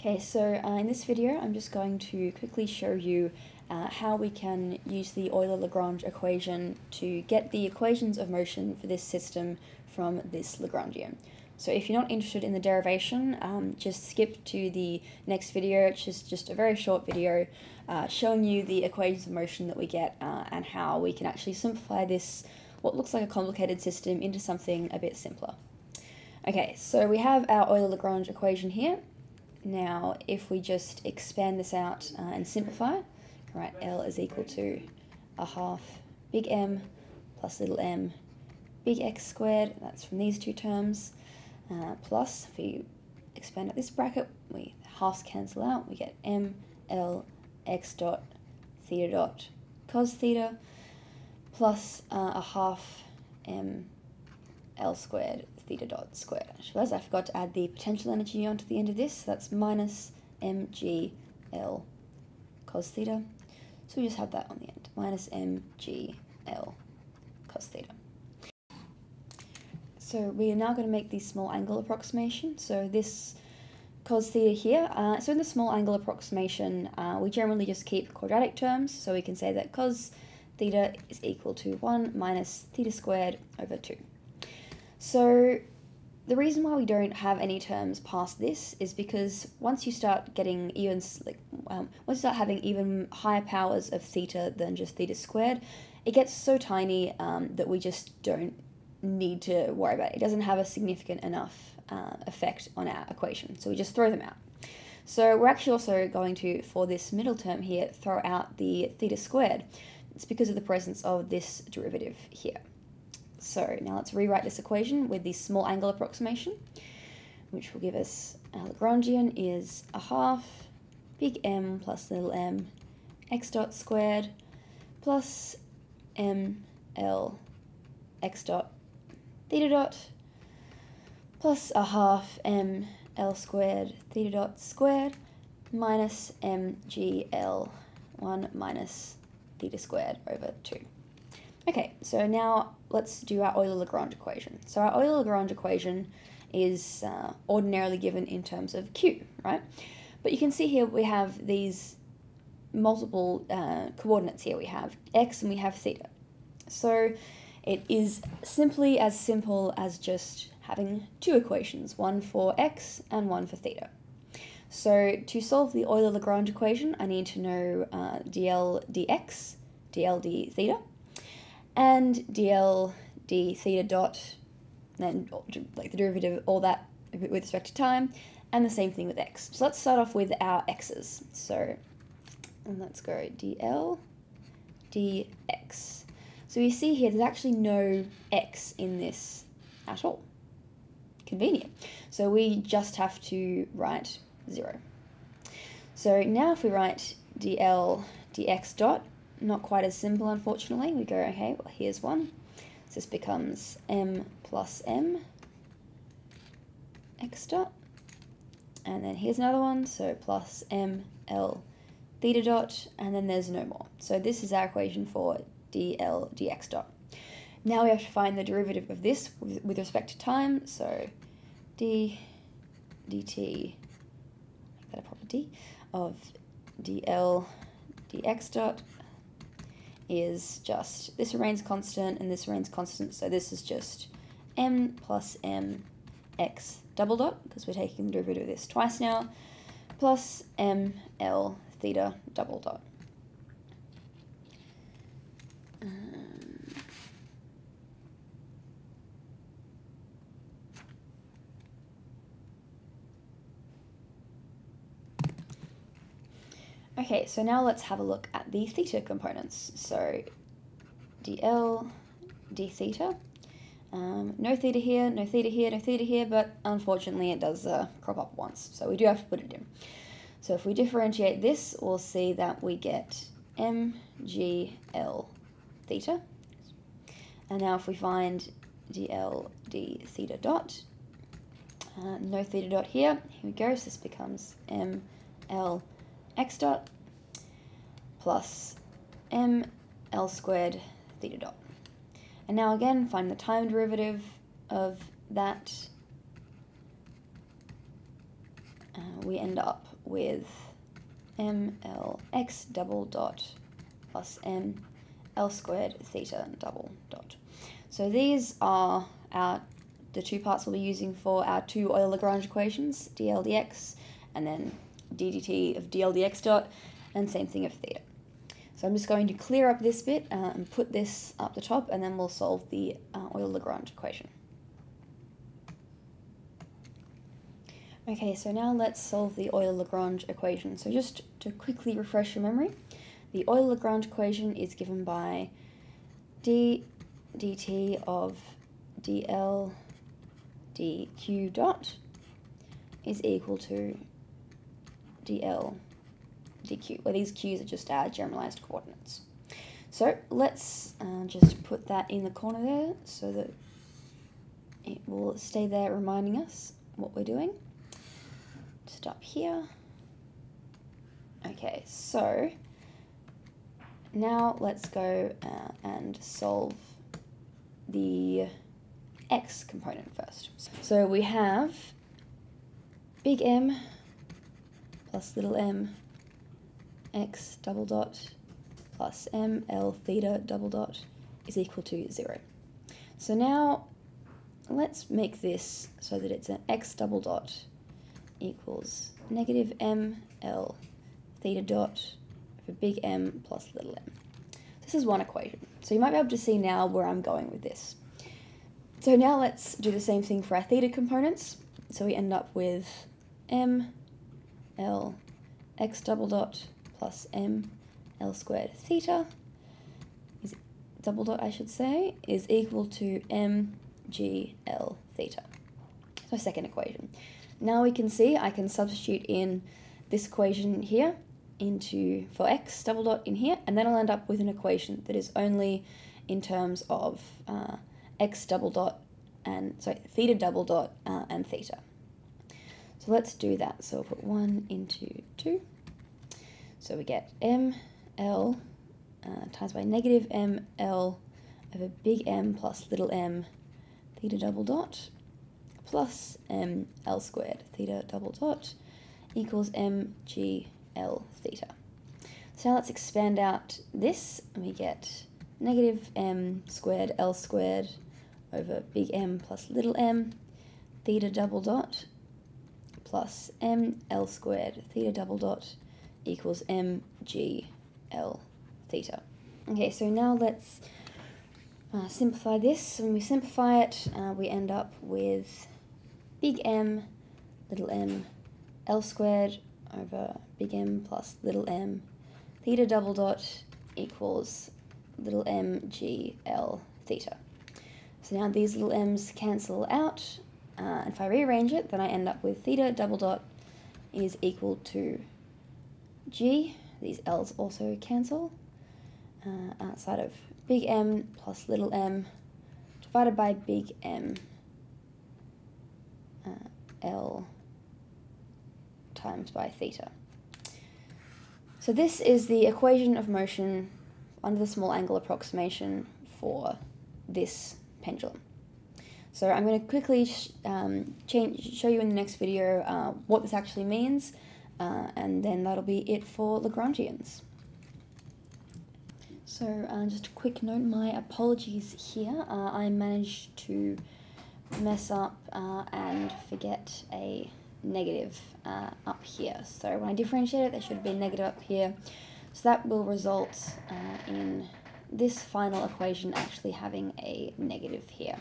Okay, so uh, in this video I'm just going to quickly show you uh, how we can use the Euler-Lagrange equation to get the equations of motion for this system from this Lagrangian. So if you're not interested in the derivation, um, just skip to the next video, which is just a very short video uh, showing you the equations of motion that we get uh, and how we can actually simplify this, what looks like a complicated system, into something a bit simpler. Okay, so we have our Euler-Lagrange equation here, now, if we just expand this out uh, and simplify, right, L is equal to a half big M plus little m big X squared, that's from these two terms, uh, plus, if we expand out this bracket, we halves cancel out, we get M, L, X dot, theta dot, cos theta, plus uh, a half M, L squared theta dot squared. I realize I forgot to add the potential energy onto the end of this. So that's minus mg L cos theta. So we just have that on the end. Minus mg L cos theta. So we are now going to make the small angle approximation. So this cos theta here. Uh, so in the small angle approximation, uh, we generally just keep quadratic terms. So we can say that cos theta is equal to 1 minus theta squared over 2. So the reason why we don't have any terms past this is because once you start getting even like um, once you start having even higher powers of theta than just theta squared, it gets so tiny um, that we just don't need to worry about it. It doesn't have a significant enough uh, effect on our equation, so we just throw them out. So we're actually also going to, for this middle term here, throw out the theta squared. It's because of the presence of this derivative here. So now let's rewrite this equation with the small angle approximation, which will give us our Lagrangian is a half big M plus little m x dot squared plus m l x dot theta dot plus a half m l squared theta dot squared minus m g l 1 minus theta squared over 2. Okay, so now let's do our Euler-Lagrange equation. So our Euler-Lagrange equation is uh, ordinarily given in terms of q, right? But you can see here we have these multiple uh, coordinates here. We have x and we have theta. So it is simply as simple as just having two equations, one for x and one for theta. So to solve the Euler-Lagrange equation, I need to know uh, dl dx, dl d theta, and dl d theta dot, then like the derivative, of all that with respect to time, and the same thing with x. So let's start off with our x's. So and let's go dl dx. So you see here, there's actually no x in this at all. Convenient. So we just have to write 0. So now if we write dl dx dot, not quite as simple, unfortunately. We go, okay, well, here's one. So this becomes m plus m x dot. And then here's another one, so plus m l theta dot, and then there's no more. So this is our equation for dl dx dot. Now we have to find the derivative of this with, respect to time, so d dt, make that a proper d, of dl dx dot is just, this remains constant and this remains constant, so this is just m plus m x double dot, because we're taking the derivative of this twice now, plus m l theta double dot. Okay, so now let's have a look at the theta components. So dl, d theta. Um, no theta here, no theta here, no theta here, but unfortunately it does uh, crop up once, so we do have to put it in. So if we differentiate this, we'll see that we get mgl theta. And now if we find dl d theta dot, uh, no theta dot here, here we go, so this becomes ml x dot plus m l squared theta dot. And now again, find the time derivative of that, uh, we end up with mlx double dot plus m l squared theta double dot. So these are our the two parts we'll be using for our two Euler-Lagrange equations, dl dx, and then ddt of dl dx dot, and same thing of theta. So I'm just going to clear up this bit uh, and put this up the top, and then we'll solve the uh, Euler-Lagrange equation. Okay, so now let's solve the Euler-Lagrange equation. So just to quickly refresh your memory, the Euler-Lagrange equation is given by d dt of dl dq dot is equal to dl dq, where these q's are just our generalized coordinates. So let's uh, just put that in the corner there so that it will stay there reminding us what we're doing. Stop here. Okay, so now let's go uh, and solve the x component first. So we have big M plus little m x double dot plus m l theta double dot is equal to 0. So now let's make this so that it's an x double dot equals negative m l theta dot for big M plus little m. This is one equation. So you might be able to see now where I'm going with this. So now let's do the same thing for our theta components. So we end up with m l x double dot plus m l squared theta is double dot I should say is equal to m g l theta. So second equation. Now we can see I can substitute in this equation here into for x double dot in here and then I'll end up with an equation that is only in terms of uh, x double dot and sorry theta double dot uh, and theta. So let's do that. So I'll put 1 into 2. So we get m l uh, times by negative m l over big M plus little m theta double dot plus m l squared theta double dot equals m g l theta. So now let's expand out this and we get negative m squared l squared over big M plus little m theta double dot plus m l squared theta double dot equals m g l theta. Okay, so now let's uh, simplify this. When we simplify it, uh, we end up with big M, little m, L squared over big M plus little m, theta double dot equals little m g l theta. So now these little m's cancel out, uh, and if I rearrange it, then I end up with theta double dot is equal to g, these l's also cancel, uh, outside of big M plus little m divided by big M uh, L times by theta. So this is the equation of motion under the small angle approximation for this pendulum. So I'm going to quickly um, change, show you in the next video uh, what this actually means, uh, and then that'll be it for Lagrangians. So uh, just a quick note, my apologies here. Uh, I managed to mess up uh, and forget a negative uh, up here. So when I differentiate it, there should have been negative up here. So that will result uh, in this final equation actually having a negative here.